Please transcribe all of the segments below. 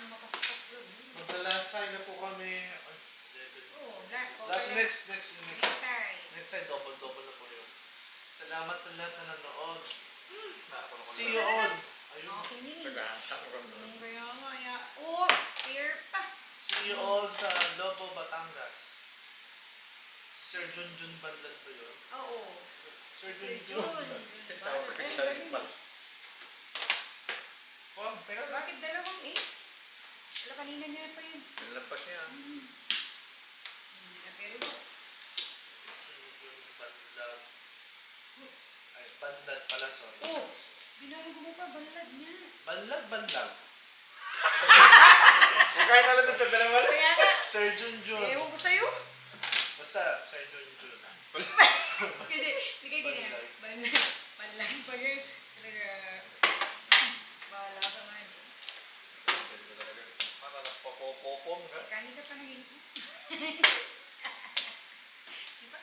mas makasa na po kami. Oo, okay Last next, next, next. Next side. Next time, double-double na po yun. Salamat sa lahat na nanood. Ko See you all. Ayun. Okay, yun. Tagahasa ko kami. Kaya nga, ya. Oh, clear pa. See you all sa Lobo, Batangas. Si Sir Junjun Banlad ba yun? Oo. Sir Si Junjun. Jun. Tawag Ay, sa teka lang. Bakit dalawang eh? Wala kanina niya pa yun. Nilampas niya. Hmm. Hindi na pero Banlad. Ay, Banlad pala, sorry. Oh, mo pa, balad niya. Kung kahit ano dun sa dalawa lang. Kaya Sir Junjun. ewan ko sa'yo. Basta, Sir Junjun. Hindi, hindi kayo ganyan. Banlay. Banlay pa yun. Talaga, bahala ka nga dyan. Para nagpapopopong ka. Kanina pa naging... Diba?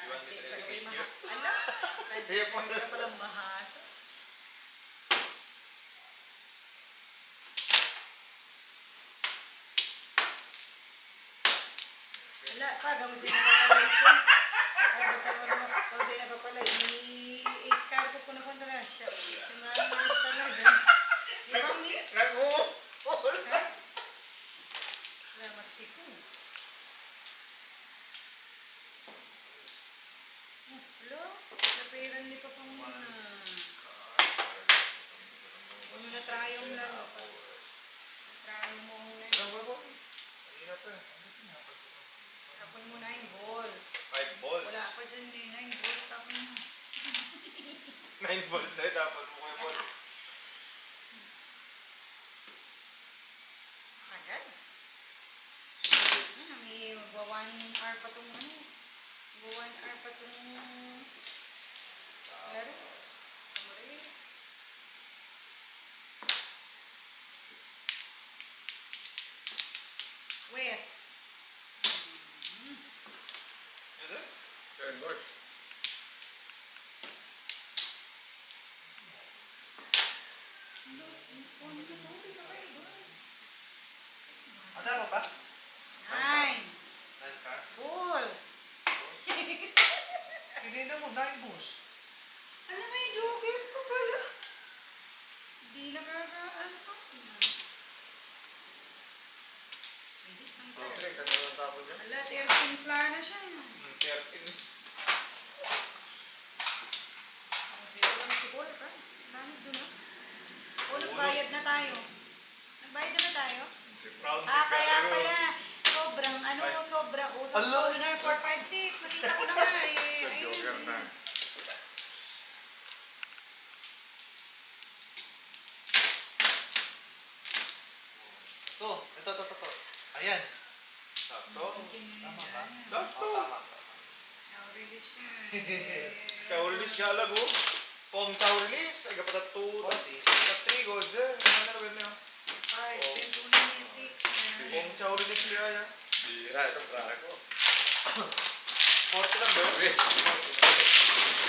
Iwan din Sa talaga gawin video. maha... Ala? Kaya pa- Sa ka palang mahasa. Wala, pa, gawin sa'yo napapalay ko. Ay, ba't ako naman, gawin napapalay. I-cargo ko na kontra siya. Siya nga nurse talaga. Di ba, ni? Nag-uupol. Ha? Wala, magtiko. Oh, Hello? Napiran ni mo na try yung lalo. Try mo muna. Kanina pa. Tapon mo nine balls. Five balls. Wala pa dyan eh. Nine balls. Tapon mo. Nine balls na. Dapat mo kayo ball. Agad. Ano, may magwa one hour pa itong ano. Magwa one hour pa itong laro. West. Mhm. Ano? Third verse. Ano, ano ba sialago. Oh. Pong tao release. Ay, kapat at two. At three goals. Eh, naman na rin niyo. Ay, pinto ni music. Pong tao release niya. Ah. Ya. Bira, itong braka ko. Oh. Forty lang ba?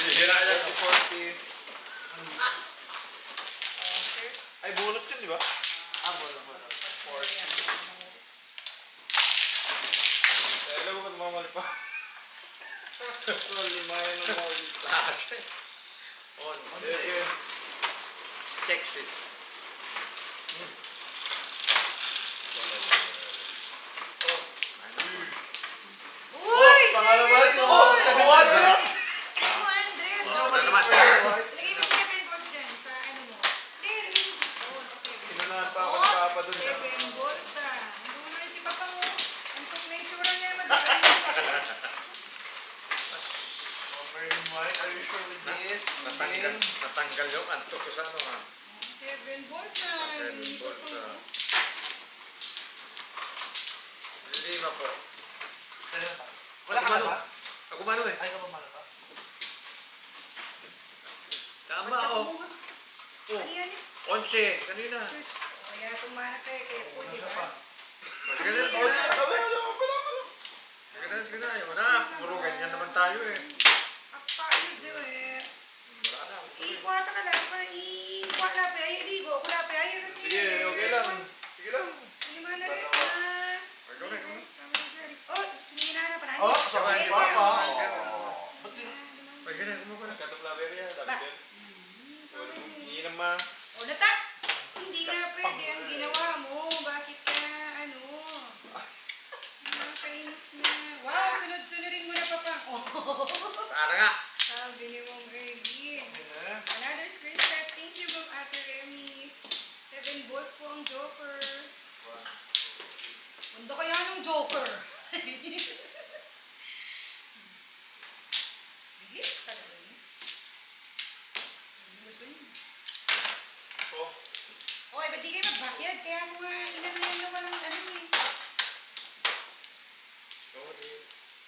Bira yan. Forty. Ay, bulot yun, di ba? Ah, bulot, bulot. Forty. Kaya lang ko mawali pa. Sorry, Maya taas eh. On, on yeah, yeah. Pangalawa, so, sa buwan na! 200! Mas naman. Natanggal, natanggal yung antok sa ano ha. Seven balls na. Seven balls na. Lima po. Wala ka malo. Ako malo eh. Ay, ka malo ka. Tama o. Oh. oh ano eh? Onse, kanina. Kaya tumana kayo kaya po, di ba? Sige na, sige na. Sige na, sige na. Ayaw na, puro ganyan naman tayo eh. Hoy, ba't di kayo magbayad? Kaya mga ilan na yung ano eh. Sorry.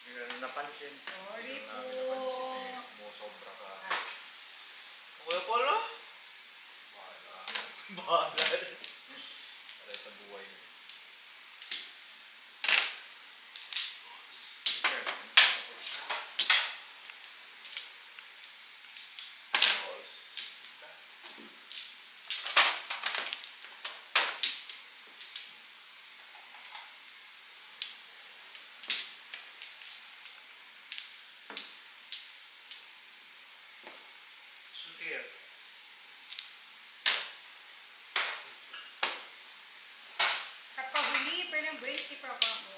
Hindi na napansin. Sorry ah, po. Hindi na napansin eh. Musobra ka. Ah. Okay, Polo? Bahala. Bahala. proper.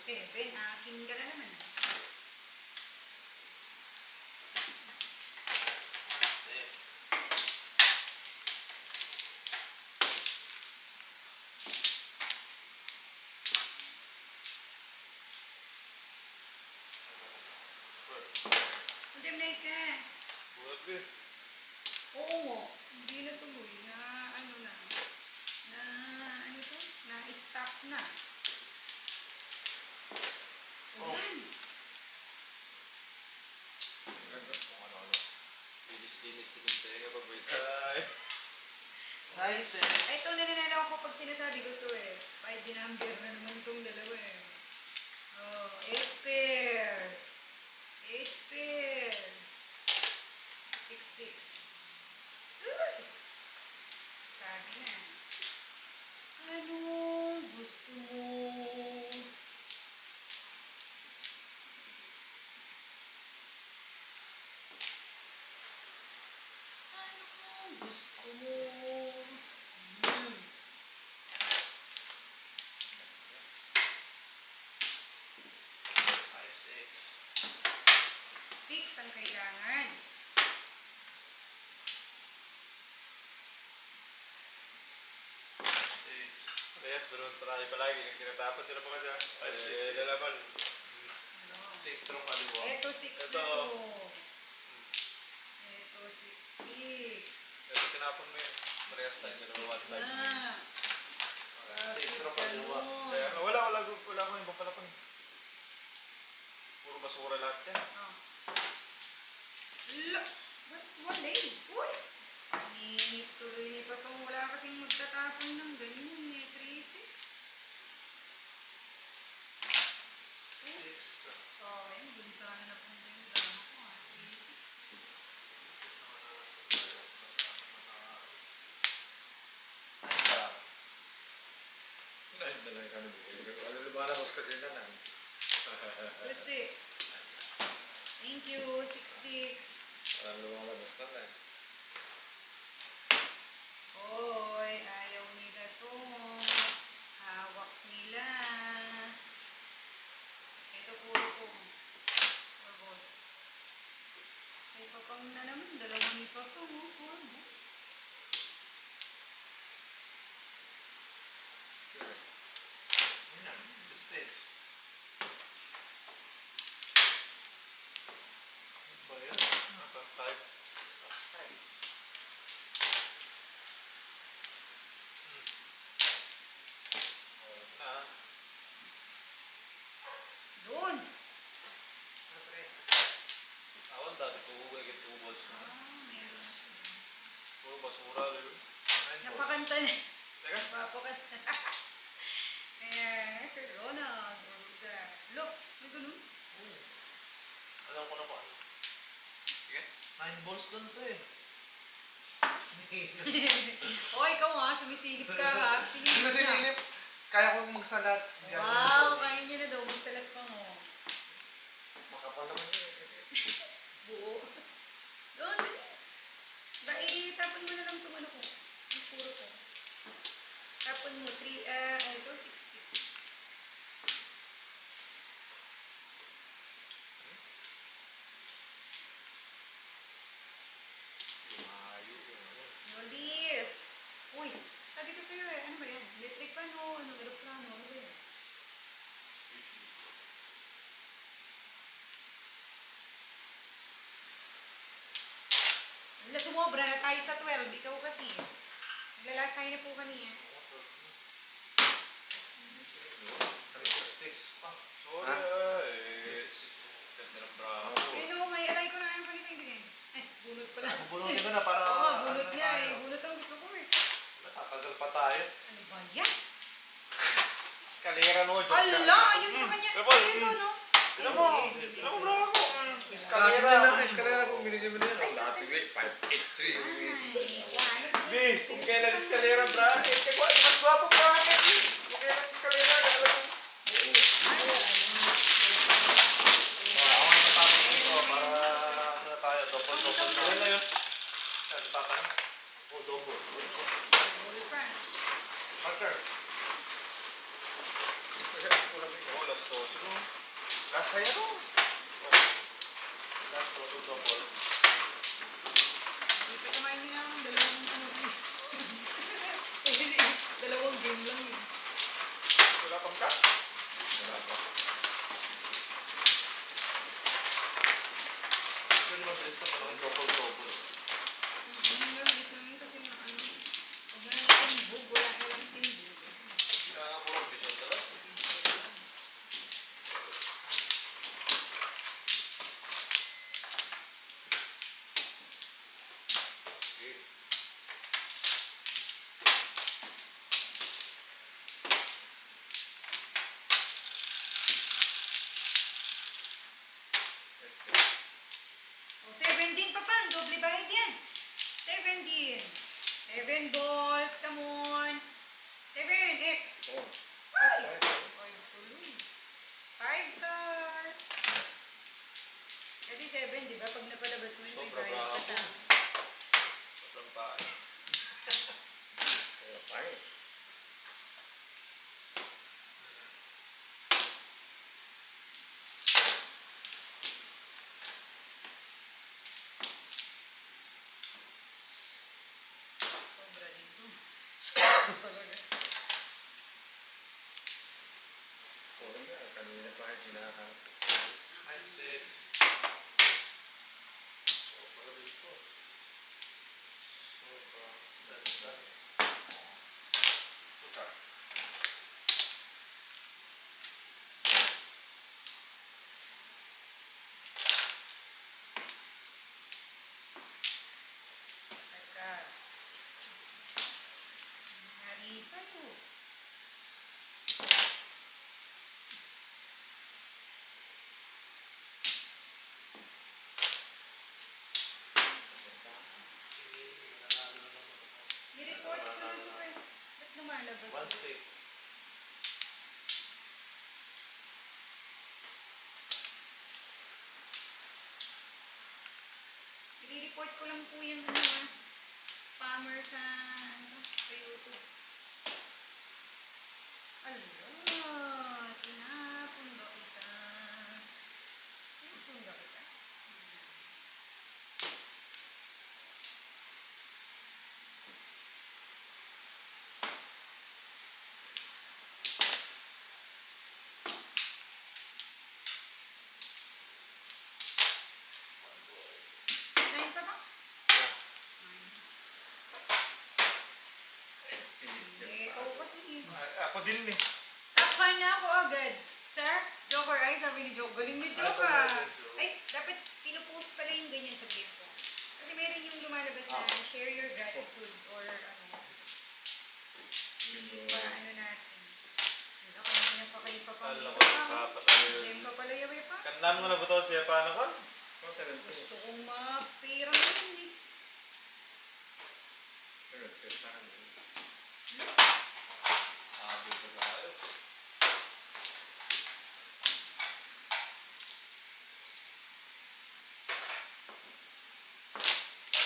Seven, akin ka na naman. Madam na ka. Bulat eh. Oo nga, hindi na tuloy na ano na, na ano to, na stop na. Ulan. Kung ano-ano. Din tayo kapag may tayo. Nice eh. Ay, ito nananalo ako pag sinasabi ko to eh. Five number na naman itong dalawa eh. Oh, eight pairs. Eight pairs. Six sticks. Uy! Sabi na. Ano gusto mo? Ano gusto mo? Hmm. Five, six. Six sticks ang kailangan. Six. Yes, pero try palagi. Yung tinatapon sila mga dyan. Five, six, Eh, eight. lalaban. Ano? Six from kaliwa. Ito six Ito. na to. Ito six sticks. Ito tinapon mo yun. Parehas tayo. Six Dalawa one sticks time. na. Six Bakit from kaliwa. ganun? Kaya nga, wala, wala, wala akong ibang palapon. Puro basura lahat yan. Oh. Lo! Ba't wala eh? Uy! Paninip tuloy ni Papa. Wala kasing magtatapon ng ganyan eh. 3, 6. Six. So, ayun. Dun sana napunta yung drama ko ah. 3, 6. Nine bar. Nine na lang kami. Ano lumalabas kasi na lang. Two sticks. Thank you. Six sticks. Parang lumalabas na lang. Hoy, ayaw nila to. Hawak nila. Ito puro ko. Four balls. Ay, papang na naman. Dalawang ni Papa mo. Four balls. Sure. Yun na. Good six. Ano ba yan? Naka five. Five. Oh, na. Doon. Ano pa rin? Awan dati two, I get two balls na. Ah, meron na siya. Puro basura. lalo. Nine balls. Napakanta na. Teka. Napakanta. Eh, Sir Ronald. Ruda. Look, may ganun. Oo. Alam ko na kung ano. Sige. Balls doon to eh. o, ikaw ha, sumisilip ka ha. Hindi Silip kasi. Kaya ko magsalat. Hindi ako Wow, magsalat. kaya niya na daw. Magsalat pa mo. Makapal naman yun. Buo. Doon, dali. Ba, itapon mo na lang itong ano ko. Yung puro ko. Tapos Tapon mo, 3, ah, ano ito, 60. Mayo yung ano. Nolis! Uy, sabi ko sa'yo eh, ano ba yan? Electric pan o ano, aeroplano, ano ba yan? Wala, sumobra na tayo sa 12. Ikaw kasi. Naglalasay na po kami eh. Sticks pa. Sorry, eh. Ganda ng braho. Pero may alay ko na ayaw pa nito ibigay. Eh, bunot pala. Bunutin ko na para... Oo, bunot nga eh. Bunot ang gusto ko eh. Natatagal pa tayo. Ano ba yan? Eskalera no, Ala, lang. yun sa kanya. Pero, Ito, mm, no? Tignan mo, tignan mo hindi. braho. Eskalera Eskalera. na, eskalera kung binigyan mo na yan. Ang dati wait, 583. Ay, wala. Bi, kung kailan eskalera, bra, eh, kaya mas gwapo pa nga. Kung kailan eskalera, alam mo. Ako para ano tayo, double double. Ano yun? Oh, double. Marker. Oh, last dos, no? Last kaya no? Last double double. Dito kumain niyo ng dalawang ano, please. Eh, hindi. Dalawang game lang yun. Wala pang cut? Wala pa. Ito yung mabilis na parang double double. Ang labis lang yun kasi yung ano. Pag na natin bug, wala ka lang timbog. Nakakakulong vision talaga. Okay. O, 17 pa pa. Doble bayad yan. 17. 7 balls. Come on. 7. X. Oh. Ay! Ay, tuloy. 5 card. Kasi 7, di ba? Pag napalabas mo yun, may Sobra bayad ka bravo. sa... Sobrang tayo. Kaya tayo. Sobra dito. Talaga. Oo nga, kanina pa kayo kinakap. High sticks. Sobra dito. Sobra. Ganda. Suka. Teka. Nangyari sa'yo. Sige, nanalo na naman ako. Ni-report ko lang ito eh. Ba't lumalabas? One stick. I-report ko lang po yung ano ah, spammer sa, ano, sa YouTube. Ala, tinapon ba kita? Tinapon ba kita? Nine pa ba? Nine. Eh, ikaw kasi eh. Ah, Ako din eh. Takpan na ako agad. Sir, Joker, ay sabi ni Joker. Galing ni Joker. Joke? Ay, dapat pinupost pala yung ganyan sa game ko. Kasi meron yung lumalabas na share your gratitude or ano. I, para ano natin. Wala, kanina pa kayo pa Alam ko, pang papatayo. Same pa pala yawi pa. Kanam mo na ba ito siya paano ko? 17. Gusto kong mapira na yun eh. Ayun, testahan mo. Habil ko tayo.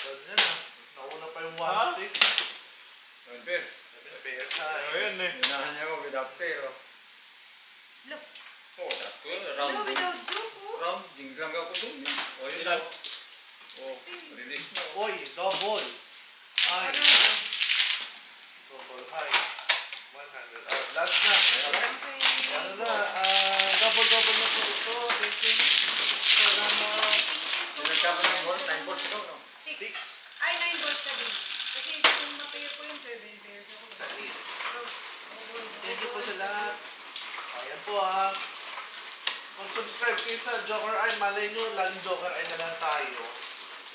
Ganyan na. Nauna pa yung one Ha? stick. Seven pair. Sabi na, Pair siya. Eh. Unahan niya ako without pero. Look. Oh, that's good. No, Round. without joke, oh. Round. Jinggang ako dun. eh. Oh, yun lang. Oh, release na. Uy, double. Ay, double high. 100. Ah, last na. Okay. Ano na, ah, double double na po ito. Thank you. Salamat. Sinagkama ng ball. Nine balls ikaw, no? Six. Six. Ay, nine balls ka din. Kasi kung ma-pair ko yung seven pairs ako. Sa least. Oh, oh boy. Thank you po Double sa lahat. six. Ayan po ha. Mag-subscribe kayo sa Joker Eye. Malay nyo, laging Joker Eye na lang tayo.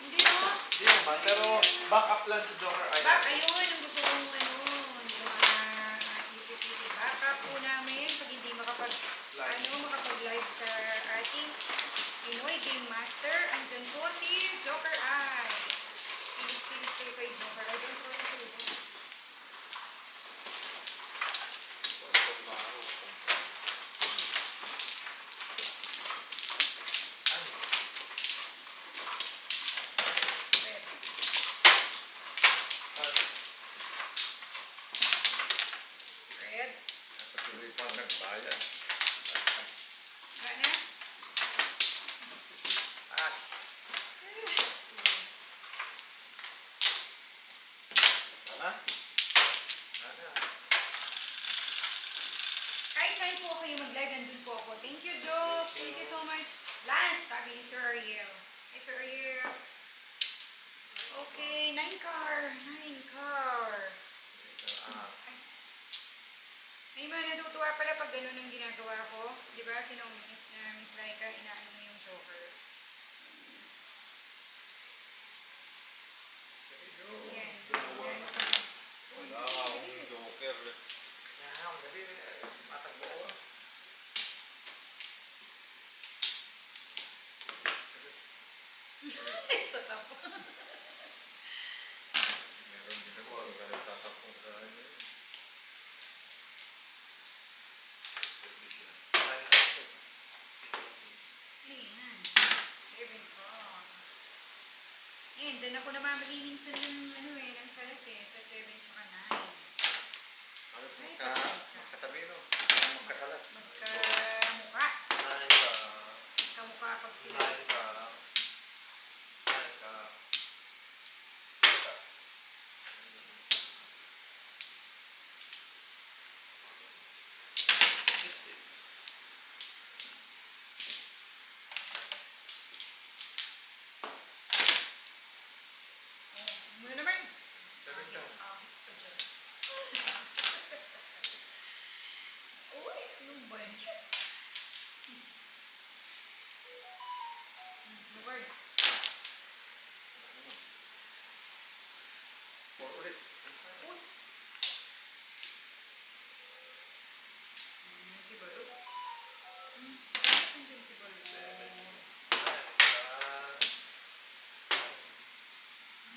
Hindi no? Hindi naman, pero back up lang sa Joker Eye. Back, ayun, ang gusto kong ano, yung mga easy-easy backup po namin pag hindi makapag, Live. ano, makapag-live sa ating Pinoy Game Master. Andyan po si Joker Eye. Silip-silip kayo kay Joker Eye. Doon sa kanya silip. Ano? Red. Ano? Red. Patuloy pa nagbayad. Wala na? Ah, Ha? ano? Kahit saan po kayo mag-live, nandun po ako. Thank you, Joe. Thank you so much. Lance, sabi ni Sir Ariel. Hey, Sir Ariel. Okay, nine car. Nine car. Ah, Ay. May mga natutuwa pala pag ganun ang ginagawa ko. Di ba? Kinomment na Miss Laika, inaano mo yung Joker. Yan. Yan. Wala akong joker. yan, dali. Matakbo ko. Sa tapo. Meron din ako. Kaya tatakbo sa ano. Ayan. Dyan ako namamaliminsan ng ano eh, ng salat eh, sa seven tsaka nine. Ano magka, magkatabi, no? Magkasalat. Magkamukha. Nine ka. Kamukha pag sila. Nine ka. Nine ka. Mystics. Oh, muna naman. Seven ka. Ah, ito dyan. Ano? Hmm, Lord. Four ulit. Uy. Hmm, si Balo. Hmm, si Balo.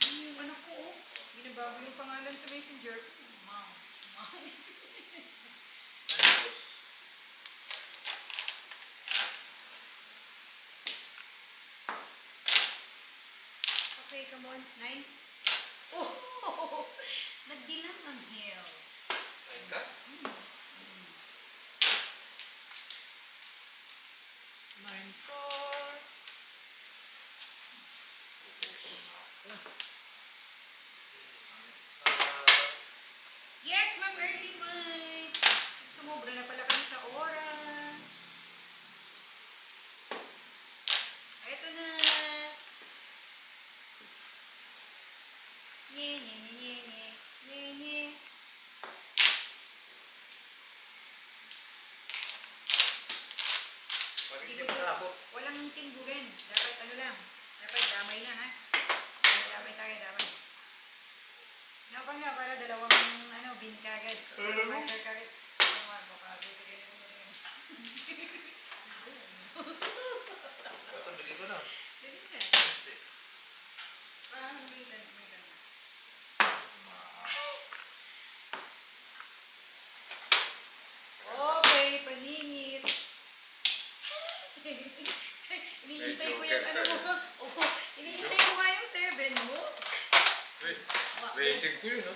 Hmm, yung anak ko, oh. Yung pangalan sa messenger. Okay, come on. Nine. Oh! Nagdilang ang hill. Nine ka? Mm. Mm. Nine. Ah, Yes, ma'am, Hindi mo naabot? Walang timbugan. Dapat ano lang. Dapat damay na ha. Damay tayo, damay. Napang nga para dalawang ano, bin kagad. Ano? Marker kagad. qui, no?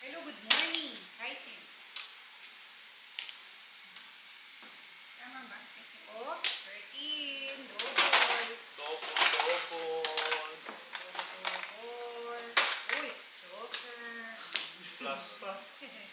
Hello, good morning, Kaisen. Tama ba? Kaisen, oh, 13, double. Double, double. Double, double. Uy, joker. Plus pa.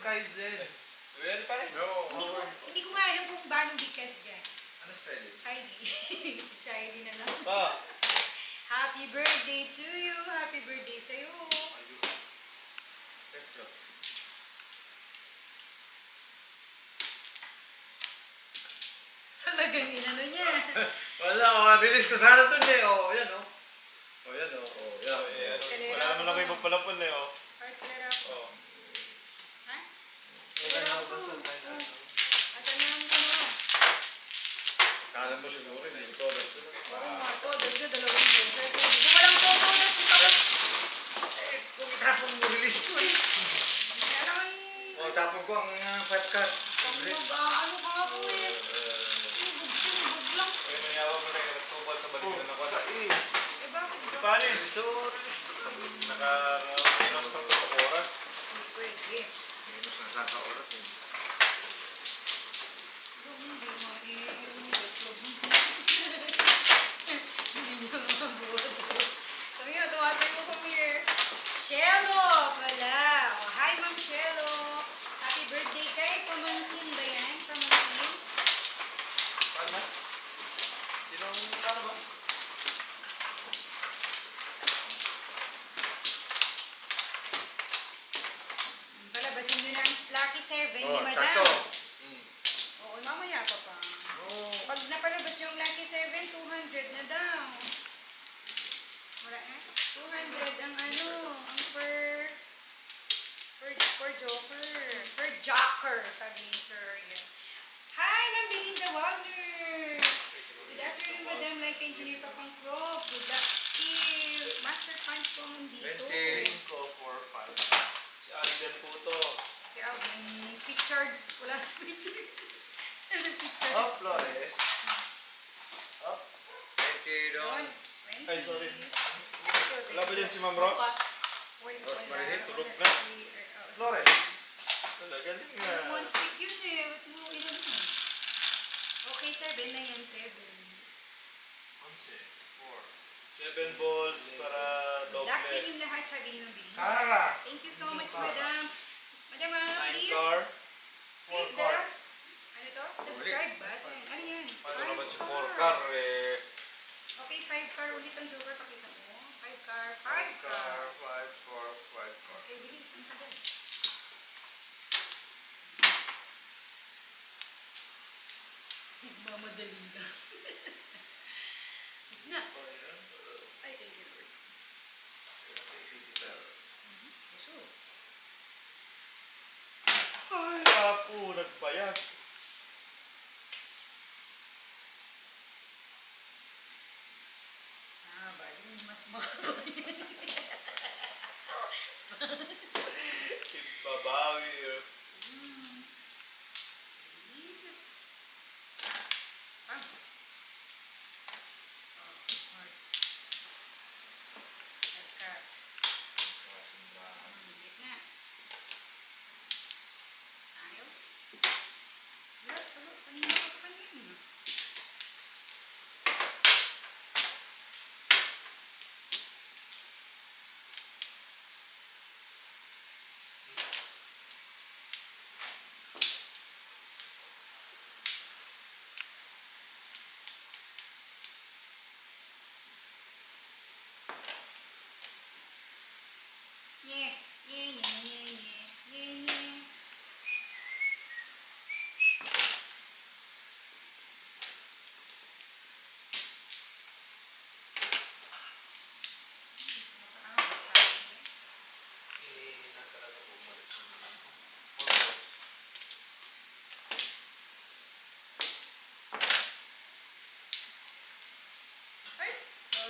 Kaizen. Well, pa rin. No, Hindi ko, hindi ko nga alam kung paano bigkas dyan. Ano spelling? Chiley. si Chiley na lang. Pa. Happy birthday to you! Happy birthday sa'yo! Ayun. Petro. Talagang inano niya. Wala, oh, mabilis ko sana dun eh. Oh, yan oh. Oh, yan oh. Oh, yan. Oh, Wala naman ako. ako ibang palapon eh, oh. Paris Calera ako. Oh. Ha? Wala na ako sa line. ano. Asan na ang ano? Kala mo siguro, hindi ko todas dun. Oo nga, todos na dalawang joker. Hindi ko walang todos si Papa. Eh, kung itapon mo, release ko eh. Kaya naman, Oh, tapon ko ang uh, five card. pag mag-ano ka ako eh. Sinubog, sinubog lang. Kaya nanyawa mo na yung nagtubal sa balikan ako. Sa is. Eh bakit Di ba? pa rin. So, release ko lang. Naka-minus ng oras. Hindi pwede. Minus na sa oras eh. Pero hindi mo eh. Hindi niya mabuhat. Sabi nga, tumatay mo kami eh. Shelo pala. Oh, hi, Ma'am Shelo. Happy birthday kay Pamangkin ba yan? Pamangkin? Paano? Sino ang ano ba? Palabasin nyo na ang Lucky 7 ni Oh, Madam. sakto. Hmm. Oo, mamaya pa pa. Oh. Pag napalabas yung Lucky 7, 200 na daw. Wala na? 200 ang ano, ang per, per, per joker. Per joker, sabi ni Sir. Yan. Hi, Ma'am Belinda Wagner! Good afternoon, Madam Like Engineer Papang Prof. Good luck. Si Master Punch po nandito. 20. 5, 4, 5. Si Alden po to. Si Alvin, pictures. Wala sa pictures. Sa pictures. Up, Flores. Up. 20 doon. Ay, sorry. Wala ba dyan si Ma'am Ross? Rosemary Hill, tulog na. Flores. Talaga din nga. One stick yun eh. Ba't mo ilan mo? Okay, seven na yan, seven. 11, 4. Seven balls para That's doble. yung lahat sabi ni ng Billy. Kara. Thank you so much, madam. Madam, ah, Nine please. car. 4 Click car. The, ano to? Subscribe button. Ano yan? Paano naman si 4 car eh. Okay, five car ulit ang joker. Pakita mo. Five car. Five car. 5, 4, 5 car. Okay, bilis. Ang tagal. Nagmamadali na. Is na. Ay, thank you, Lord. Ay, apo, nagbayad. Ah, bali, mas makapag. Ibabawi. eh. Hmm. Yes. Ah. Oh, smart. Nagka. Hmm, gitna. Ayaw. Wala, wala. Kanina ko sa kanya. eh. Nye, nye, nye, nye, nye, nye, nye. Nakaawat sa akin eh. Hindi na talaga bumalik sa mga. 4 balls.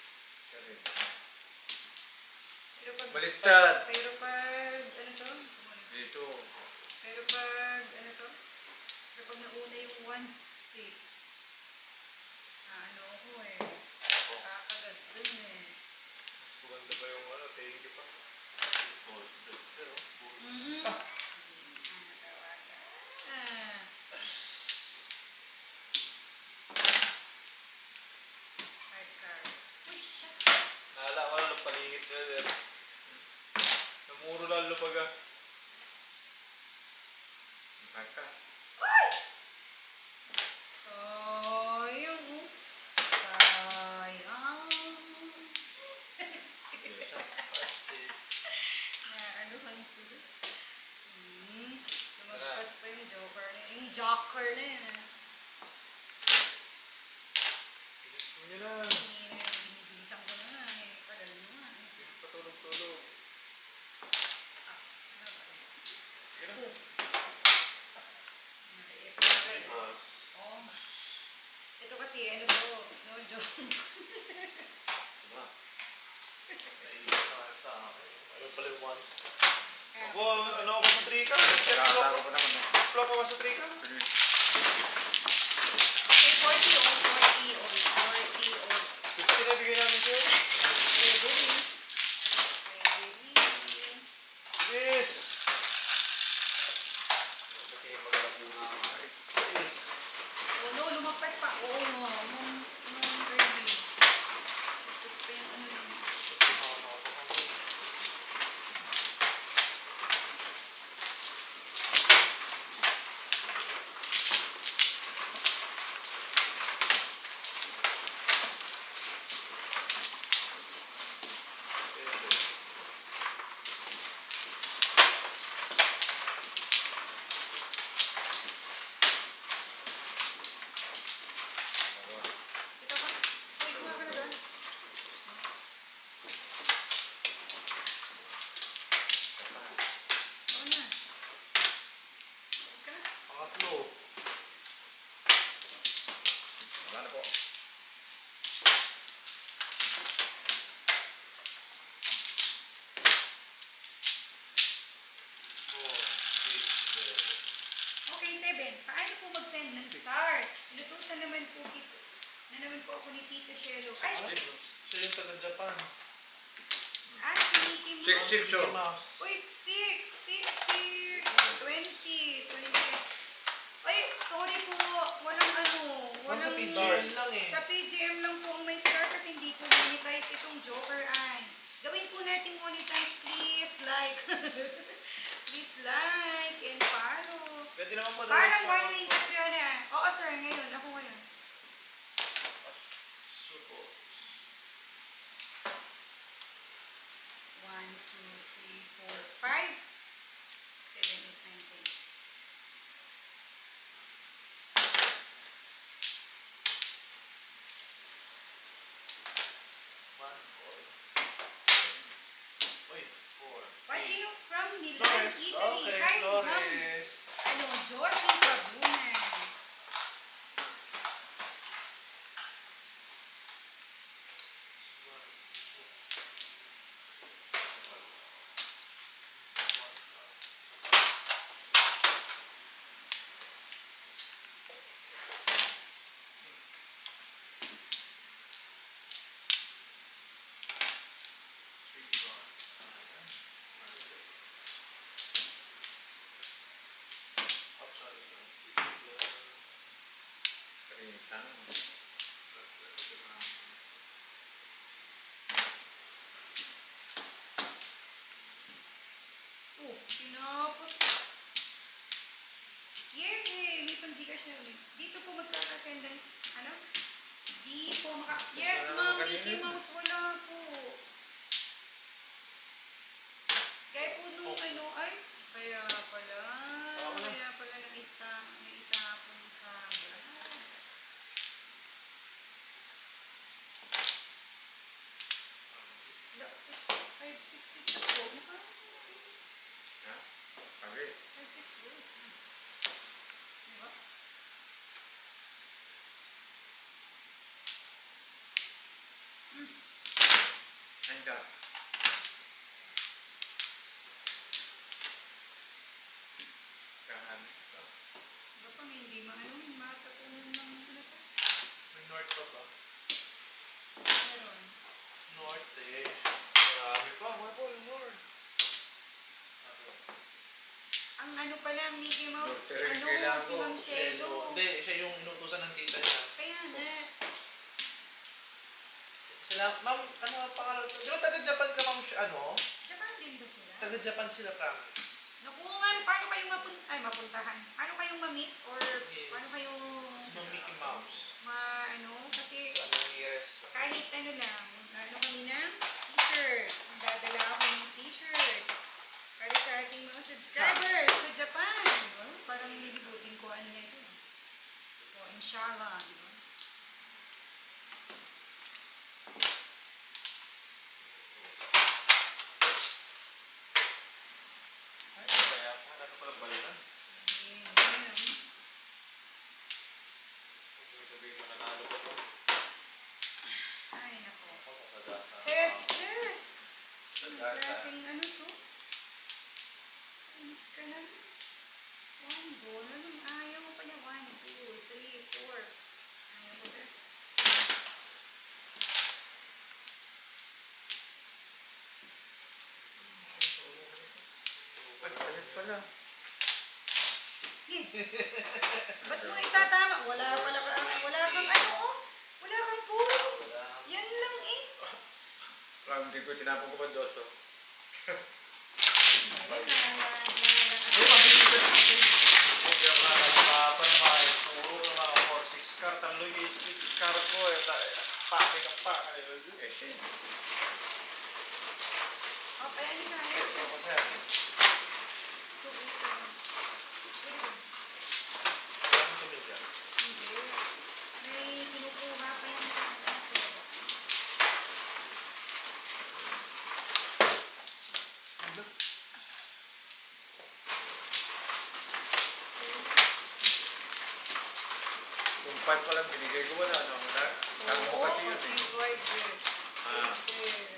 Baliktad. Ito kasi ano to, no joke. Diba? Naiiyak na sa akin. Ano pala yung? Kaya- Ako, ano ako sa trika? Flop. ko naman. eh. Flop ako sa trika. Okay, 40 or 40 or 40 or 50 na bigay namin sa'yo. Pwede rin. Pwede rin. Yes! Okay, magalap muna. Yes. Oh no, lumagpas pa. Oo no, nung, nung early. Tapos pa yung ano yun. Ito pa. Wait, kumain ka na doon. Oo na. Tapos ka na. Pangatlo. Wala na po. Four, six, seven. Okay, seven. Paano po mag-send ng star? Inutusan naman po kito. Na naman po ako ni Tita Shelo. Ay! Siya yung taga-Japan. Ah, si Mickey Mouse. Six, six, oh. Uy, six, six years, 20, 20. Ay, sorry po. Walang ano. Ma'am, sa Walang PGM lang eh. Sa PGM lang po ang may star kasi hindi po monetize itong Joker Eye. Gawin po natin monetize, please. Like. please like and follow. Pwede naman pa Parang warning ka yun ah. Oo, sir. Ngayon. Ako ngayon. Four. Watching you from Milan. Italy. Okay, Hi. Flores. Ano, Josie Oh, tinapos. Yay! May pang-Gcash na. Dito po magkakasend ng, ano? Di po maka... Yes, ma'am, Mickey yun. Mouse, wala po. Kaya po nung ano, ay, kaya pala, Oo na. kaya pala naita, naitapon ka. Da, six, five, six, six po. Maka, Ha? Okay. five, six goes. Diba? Ayun ka. Kahan. Baka may hindi maano, matapunan ng ano to. May north pa ba? Meron. North eh. Marami pa. Mga po, yung more. Ang ano pala, Mickey Mouse, ano, si Ma'am Shelo. Hindi, siya yung inutusan ng tita niya. Kaya na. Sila, ma'am, ano ang pangalan? Di ba taga-Japan ka, ma'am, ano? Japan din ba sila? Taga-Japan sila, promise. Naku nga, paano kayong mapun ay, mapuntahan? Paano kayong ma-meet? Or Yes. paano kayong Si Ma'am Mickey Mouse. ma, ano? Kasi Sa anong years? kahit ano lang, ano kanina? T-shirt. Dadala ako ng t-shirt. Para sa ating mga subscribers sa Japan. Oh, parang nilibutin ko ano na ito. O, inshallah. di ba? Ay, kaya pa. Ano pala balikan? Ayan, ayan. Kung sabihin mo nanalo ko to. Ay, nako. Ako, sagasa. Yes, yes. Ang Sagasa. klaseng ano to? Inis ka na. One ball. Anong ayaw mo pa niya? One, two, three, four. Ayaw mo, sir. Ay, ayun pala. Eh, Ba't mo itatama? Wala pala ka, wala kang ano, oh. Wala kang puro. Yan lang eh. Parang hindi ko tinapon ko pa doso. Ayan, na, na, na, Uy, mabilis na natin. Hindi ako nakakapa ng mga isuro ng 5 ko lang binigay ko. Wala, ano? Nag-mo kasi yun. Oo, kasi 5 eh. Ah.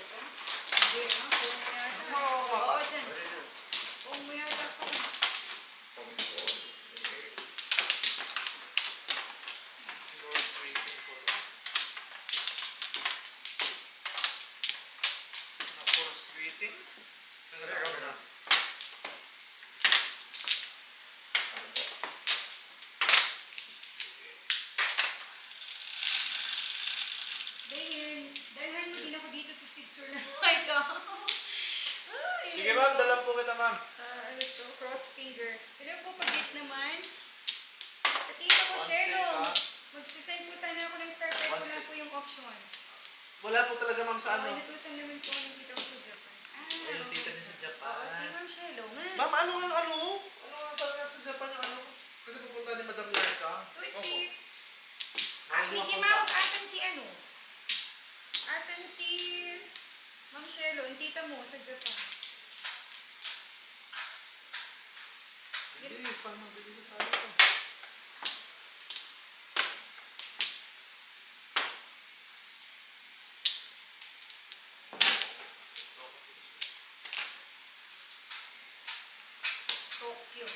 Tokyo.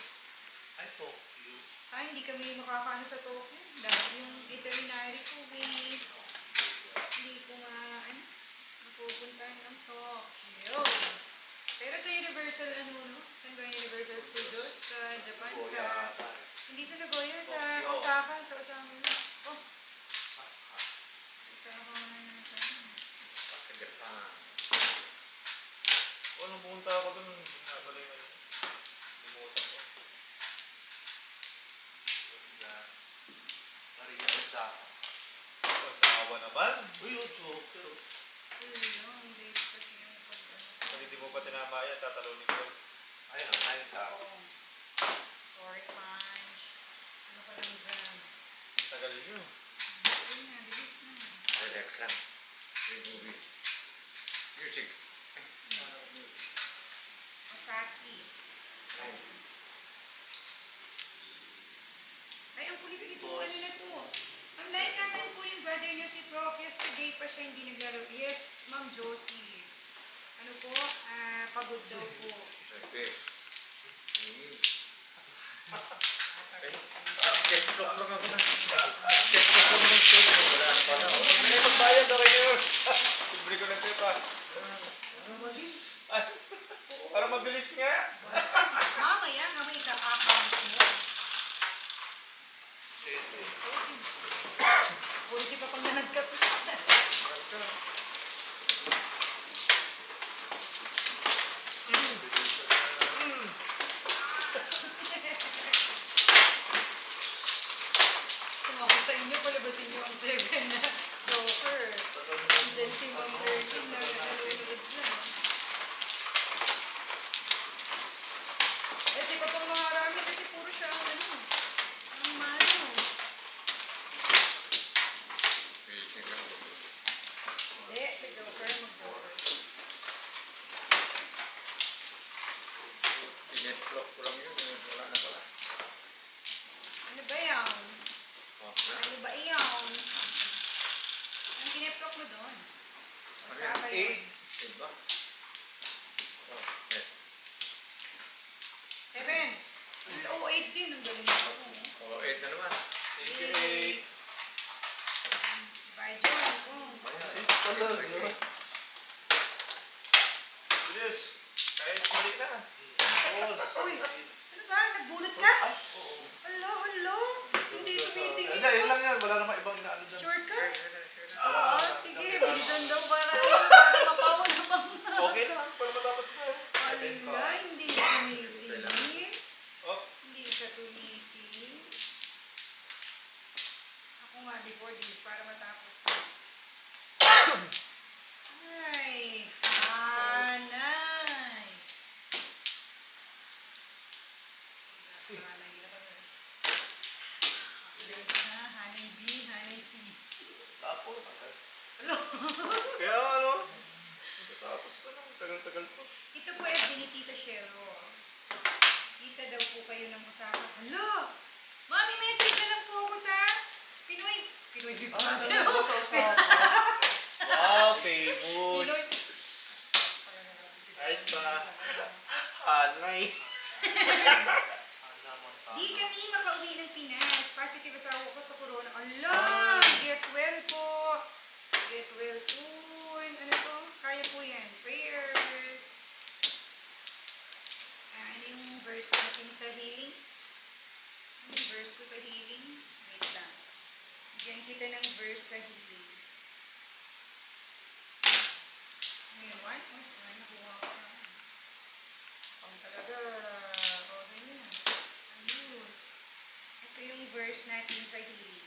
Ay, Tokyo. Sana hindi kami makakaano sa Tokyo. Dahil yung veterinary ko, eh, hindi ko nga, ano, mapupuntahan ng Tokyo. Pero sa Universal, ano, no? Saan ba Universal Studios? Sa Japan? Sa, hindi sa Nagoya, sa. Osaka, sa Osaka. Oh, Osaka nga nata. Sa Japan. O, nung pumunta ako dun, nabala yung isa. Asawa naman. Uy, oh, utsurok pero. Pag hindi mo pa tinamaya, tatalunin ko. Ay, ang nine tao. Sorry, Punch. Ano pa lang dyan? Tagal nyo. Ayun na, bilis na. Relax lang. Play movie. Music. Masaki. Ay. Ay, ang kulit ito. Ano na to? Nay, nasan po yung brother niyo si Prof? Yesterday pa siya hindi naglaro. Yes, Ma'am Josie. Ano po? Uh, pagod daw po. Pwede. Magbayad na kayo. Libre Para mabilis nga. Mamaya, mamaya ka-account ah, mo. Puro si Papang na nagkat. Tumakas sa inyo, palabasin nyo ang 7 na. verse natin sa healing. Yung verse ko sa healing. Wait lang. Diyan kita ng verse sa healing. Ngayon, what? Oh, sorry, nakuha ko sa akin. Pang talaga. Oh, Rosa yun. Ayun. Ito yung verse natin sa healing.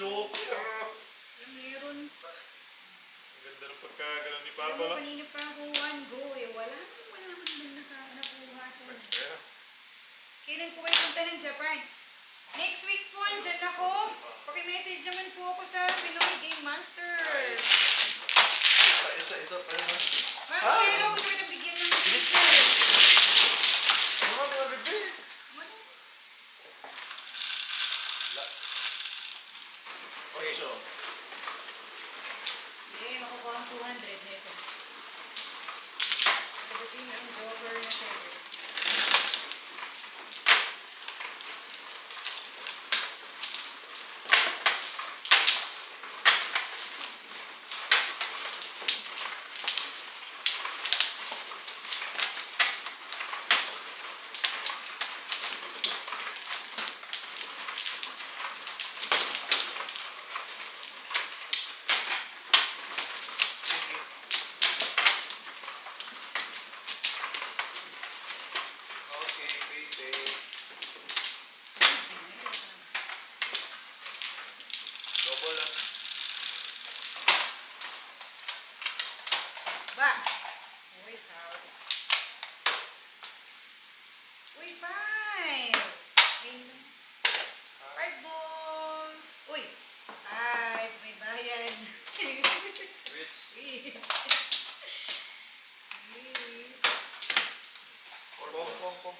joke. Ay, meron pa. Ang ganda ng pagkagalan ni Papa. Ano, kanina pa ako one go eh. Wala naman, wala naman nang nakakuha sa... Pagkaya. Kailan po kayo punta ng Japan? Next week po, andyan ako. Pakimessage naman po ako sa Pinoy Game Master. Isa-isa pa yun. Ma'am! Okay, so. Eh, makukuha ang 200 nito. Kasi ang joker na siya. Okay, bebe. Double lang. Ba! Uy, sound. Uy, five! Ayun lang. Five balls! Uy! Five! May bayad. Which? Uy. Uy. Pong, pong, pong.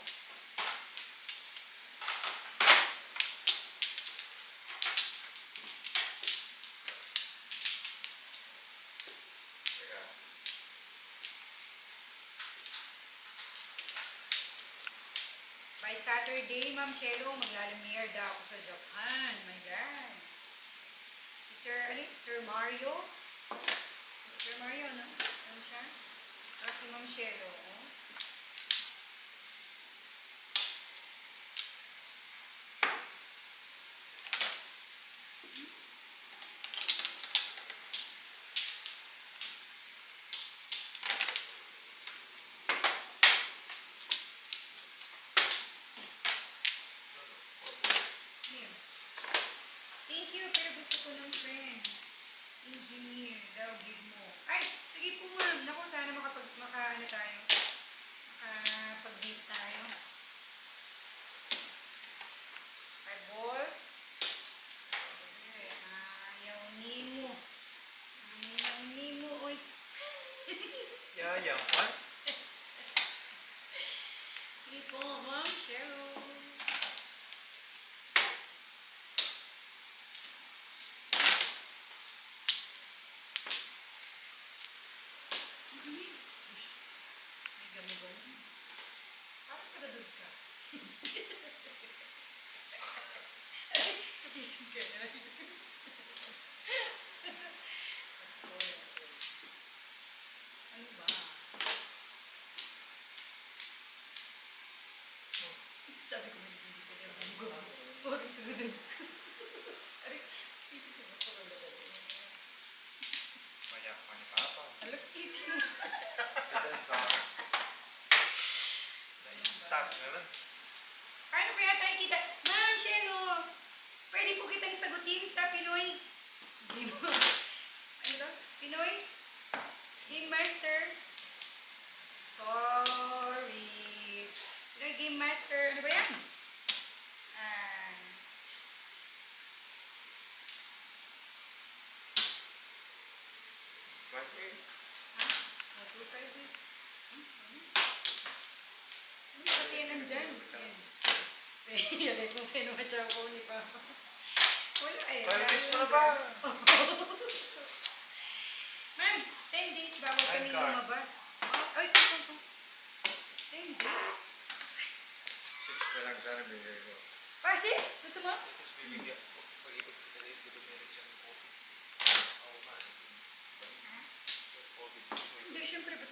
Teka. By Saturday, Ma'am Chelo, maglalamere daw ako sa Japan. My God. Si Sir, ano? Sir Mario? Sir Mario, ano? Ano siya? Tapos si Ma'am Chelo. Oh. Here. Thank you, pero gusto ko ng friend. Engineer, daw, give mo. Ay, sige po ma'am. Naku, sana makapag, maka, ano tayo. Makapag-date tayo. Five balls. Okay, Ayaw ni mo. Ayaw ni mo, oy. Yayang pa. Sige po, ma'am, Cheryl. May gamo-gamo. Parang kadadod ka. Ay, kapising ka na. Ano ba? Sabi ko, hindi ko na gamo-gamo. Parang kadadod ka. Ay, kapising ka na. Parang kadadod. Mayak pa ni Papa. Alakit mo. Accident ka. Na-stuck na lang. Paano kaya tayo kita? Ma'am, Shelo, pwede po kitang sagutin sa Pinoy. Game. ano to? Pinoy? Game Master. Sorry. Pinoy Game Master. Ano ba yan? Ah. Bakit? Ha? Oh, two, five, eh. Hmm? Ano? Ano kasi yan nandyan? Yan. Eh, yan ay kung pinuhatsaw ko ni Papa. Wala eh. Lalo mo na ba? Ma'am, 10 days bawal kami lumabas. Oh, ay, ito, ito. 10 days? Six na lang sana bigay ko. Pasis? Gusto mo? Tapos bibigyan. Pag-ibig kita rin, dito meron siyang COVID. Oo nga. COVID. Hindi, syempre, ba't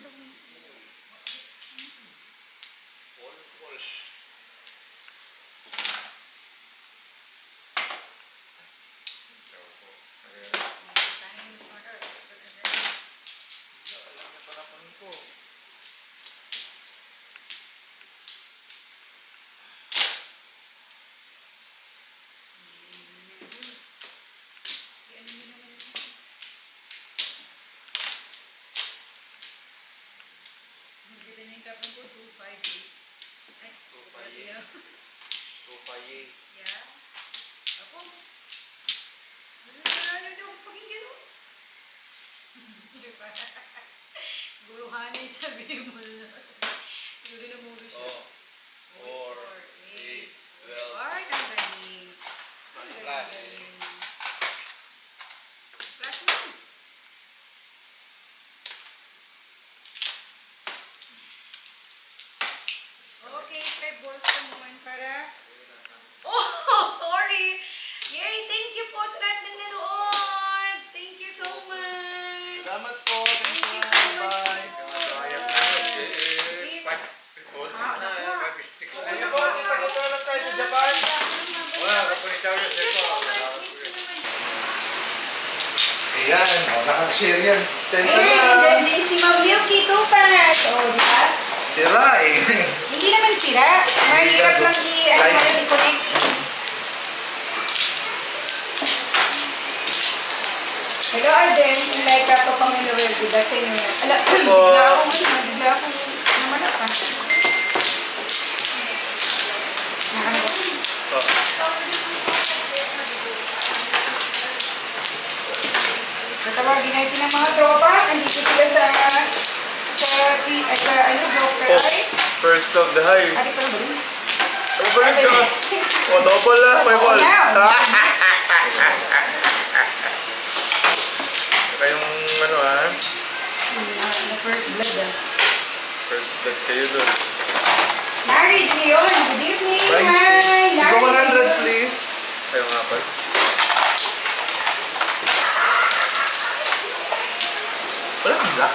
you Yung like ako pang. Good luck sa inyo. Ala, bigla akong, ano, bigla akong namanap ha. Nakano ko. Tatawagin natin ang mga tropa. Andito sila sa sa, ay, sa ano, broker ay. First of the high. Ari pa ba rin? Ano ba rin ka? O, double lang, may ball. yung ano ah, The first blood ah. first blood kayo dun. Married ngayon. Good evening. Bye. Hi. Ikaw Married. 100 please. Kayo nga pa. Wala kang black.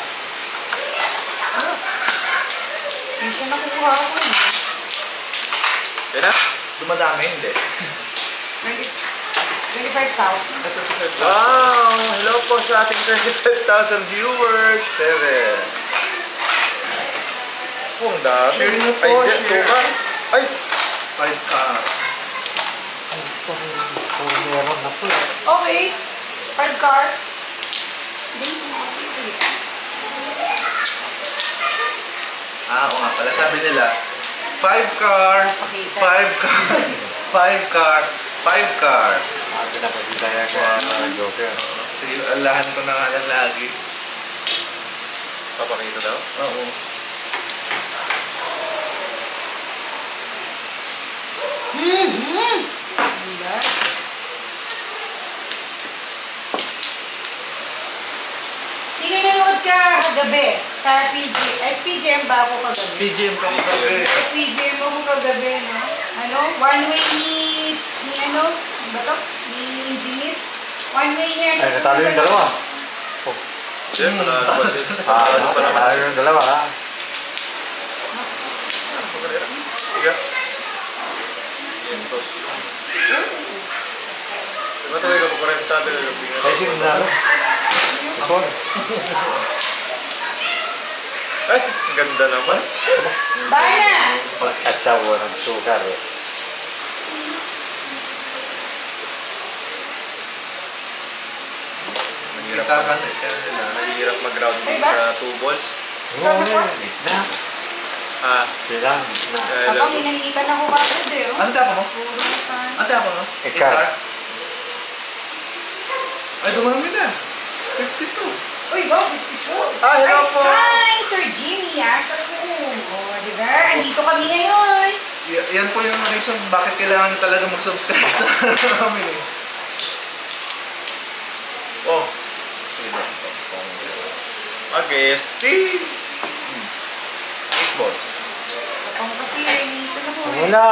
Hindi siya nakukuha ko eh. Yan na. Dumadami, hindi. 20 25,000. Wow! Hello po sa ating 25,000 viewers. Seven. Ang dami. Share niyo po, Ay, share. tuka. Ay! 5 ka. Okay. Five car. Hindi ko kasi ito eh. Ah, oo nga pala. Sabi nila, 5 car, 5 car, 5 car, 5 car. Ah, pinapagdidaya ka sa Joker. Sige, alahan ko na nga lang lagi. Papakita daw. Oo. Hmm, hmm. Diba? Sino nanood ka kagabi sa PG? SPGM ba ako kagabi? PGM ka kagabi. SPGM ako kagabi, no? Ano? One way ni, ni ano? Ano ba to? Ni engineer? One way niya. Ay, natalo yung dalawa. Diyan, Hmm, manalo pa tapos- sila. Ah, Manalo pa naman. natalo yung dalawa ha. Sige. Yentos. Diba ito kayo kukurentado yung binigay? Ay, sino nalo? Ito. Ay, ang ganda naman. Bana! Pagkatsawa ng sukar eh. Ka mag- na nila. Mahirap mag-ground beef Diba? sa two balls. Oo, gitna. Ah, Sila, Habang lang. inanitan ako kagad eh, oh. Ano tapo mo? Ano tapo mo? Ikar. Ay, dumami na. 52. Uy, wow, 54. Ah, hello po. Hi, Sir Jimmy. Asa ko. O, di ba? Andito kami ngayon. Y- yan po yung reason bakit kailangan nyo talaga mag-subscribe sa amin eh. Oh, Sino? mag-esti. 8 balls. Ako kasi, ito na po eh. Wala.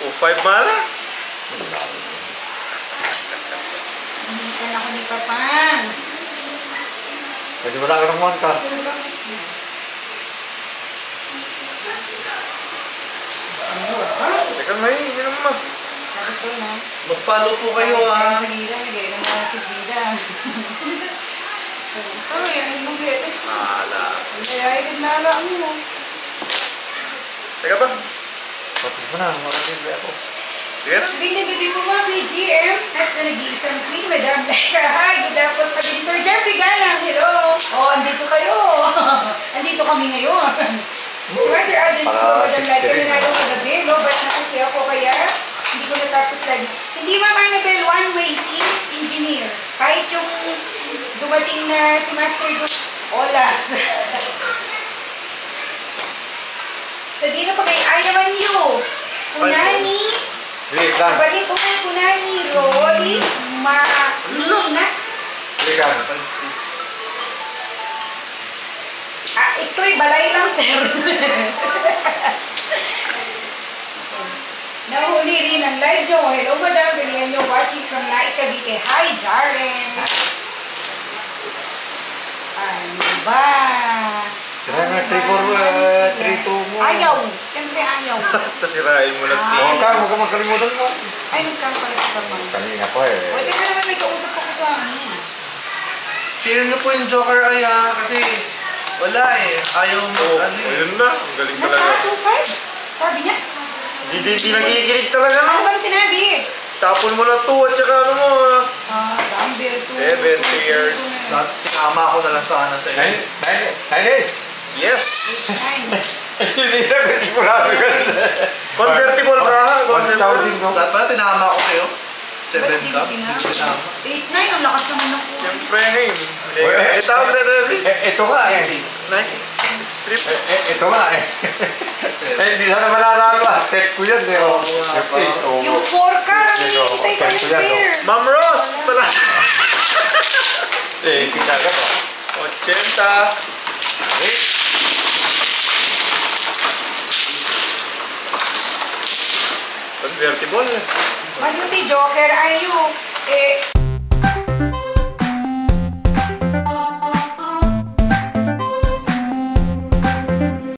Oh, five bala. Hinisan ako ni Papang. Pwede wala ka ng one car. Teka, may, minum mo. Ko na. Mag-follow po kayo ah. Sa gila, nagay ng mga kibida. Ay, ay, mabit. Ala. Ay, ay, nala mo. Teka ba? Tapos mo na, maraming ako. Na. Na gabi po mga BGM at sa nag-iisang queen, Madam. Hi, good tapos sabi ni Sir Jeffrey Galang. Hello. Oh, andito kayo. andito kami ngayon. Si Master Alden, ko madam lagi 60 rin, na daw kagabi, no? Ba't na kasi ako kaya hindi ko natapos lagi. Hindi Ma'am Annabelle, one way, si engineer. Kahit yung si Master Duke, wala. Sa dino pa kay I naman you. Kunani, Wait lang. balik ko kay Kunani, Rory, Malinas. Wait lang. Ah, ito'y balay lang, sir. Nahuli rin ang live nyo. Hello, madam. Ganyan nyo watching from Naik Cavite. Hi, Jaren. Ano ba? Sira na 3-4, 3-2 mo. Ayaw. Siyempre ayaw. Tasirain mo na. Huwag ka, huwag ka magkalimutan mo. Ay, nagkakalit ka man. Kanina po eh. Pwede ka naman may kausap ako sa amin. Share niyo po yung Joker ay ah, kasi wala eh. Ayaw mo, Oh, ano eh. ayun na. Ang galing talaga. Nagka 2-5. Sabi niya. Hindi, hindi, hindi nakikinig talaga Ano no. bang sinabi? Tapon mo na 2 at saka ano mo. ah. Ah, Rumble 2. 70 years. Sa- Tinama ko na lang sana sa inyo. nine, nine, Yes! Hindi na kasi sigurado ka. Convertible ka ha? One Convertible. thousand no? Dapat pala tinama ko kayo. 7 Ba't di ka. ko tinama? Tinama. 8-9, ang lakas naman ng kuha. Siyempre ngayon. Eh, Eh, tawag na ito. Eh, ito nga eh. Nike Strip. Eh, eh, ito nga eh. Eh, hindi sana mananalo ah. Set ko yan eh. oh. Pa. oo. Yung 4 ka, Sige, oh, nakikita ka yan, pair. Ma'am Ross! Pala. Eh, kita ka to. 80. Eh, Convertible. Mabuti, Joker, ayo. Eh,